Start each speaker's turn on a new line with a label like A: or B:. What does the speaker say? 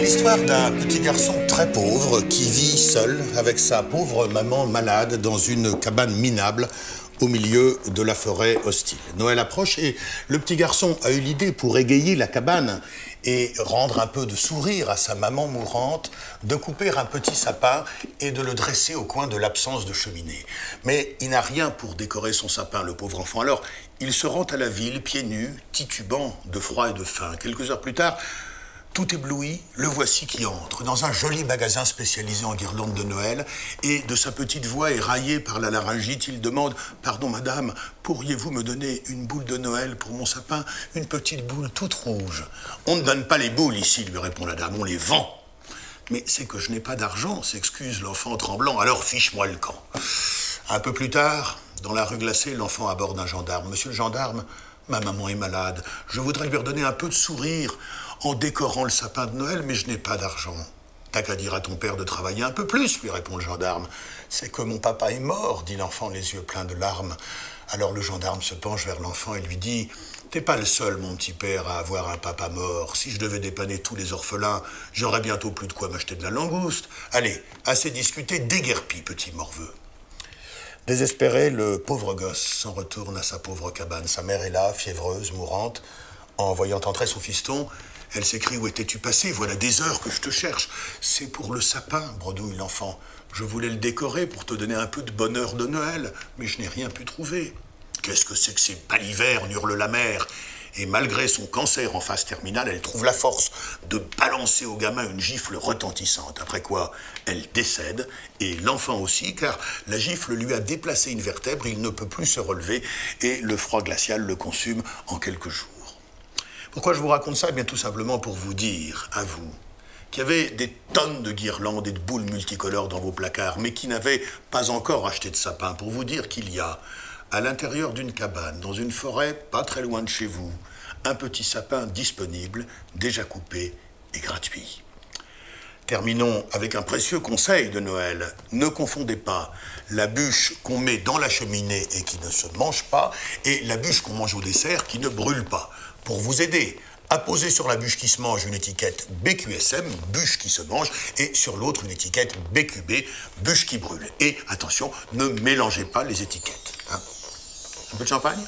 A: l'histoire d'un petit garçon très pauvre qui vit seul avec sa pauvre maman malade dans une cabane minable au milieu de la forêt hostile. Noël approche et le petit garçon a eu l'idée pour égayer la cabane et rendre un peu de sourire à sa maman mourante, de couper un petit sapin et de le dresser au coin de l'absence de cheminée. Mais il n'a rien pour décorer son sapin, le pauvre enfant. Alors, il se rend à la ville, pieds nus, titubant de froid et de faim. Quelques heures plus tard, tout ébloui, le voici qui entre dans un joli magasin spécialisé en guirlandes de Noël et de sa petite voix éraillée par la laryngite, il demande Pardon, madame, pourriez-vous me donner une boule de Noël pour mon sapin? Une petite boule toute rouge. On ne donne pas les boules ici, lui répond la dame, on les vend. Mais c'est que je n'ai pas d'argent, s'excuse l'enfant tremblant, alors fiche-moi le camp. Un peu plus tard, dans la rue glacée, l'enfant aborde un gendarme. Monsieur le gendarme, ma maman est malade. Je voudrais lui redonner un peu de sourire en décorant le sapin de Noël, mais je n'ai pas d'argent. T'as qu'à dire à ton père de travailler un peu plus, lui répond le gendarme. C'est que mon papa est mort, dit l'enfant, les yeux pleins de larmes. Alors le gendarme se penche vers l'enfant et lui dit T'es pas le seul, mon petit père, à avoir un papa mort. Si je devais dépanner tous les orphelins, j'aurais bientôt plus de quoi m'acheter de la langouste. Allez, assez discuté, déguerpis, petit morveux. Désespéré, le pauvre gosse s'en retourne à sa pauvre cabane. Sa mère est là, fiévreuse, mourante. En voyant entrer son fiston, elle s'écrie Où étais-tu passé? Voilà des heures que je te cherche. C'est pour le sapin, bredouille l'enfant. Je voulais le décorer pour te donner un peu de bonheur de Noël, mais je n'ai rien pu trouver. Qu'est-ce que c'est que ces balivernes hurle la mère. Et malgré son cancer en phase terminale, elle trouve la force de balancer au gamin une gifle retentissante. Après quoi, elle décède, et l'enfant aussi, car la gifle lui a déplacé une vertèbre, il ne peut plus se relever, et le froid glacial le consume en quelques jours. Pourquoi je vous raconte ça? Eh bien tout simplement pour vous dire, à vous, qu'il y avait des tonnes de guirlandes et de boules multicolores dans vos placards, mais qui n'avaient pas encore acheté de sapin, pour vous dire qu'il y a, à l'intérieur d'une cabane, dans une forêt pas très loin de chez vous, un petit sapin disponible, déjà coupé et gratuit. Terminons avec un précieux conseil de Noël. Ne confondez pas la bûche qu'on met dans la cheminée et qui ne se mange pas et la bûche qu'on mange au dessert qui ne brûle pas pour vous aider à poser sur la bûche qui se mange une étiquette BQSM, bûche qui se mange, et sur l'autre une étiquette BQB, bûche qui brûle. Et attention, ne mélangez pas les étiquettes. Hein. Un peu de champagne?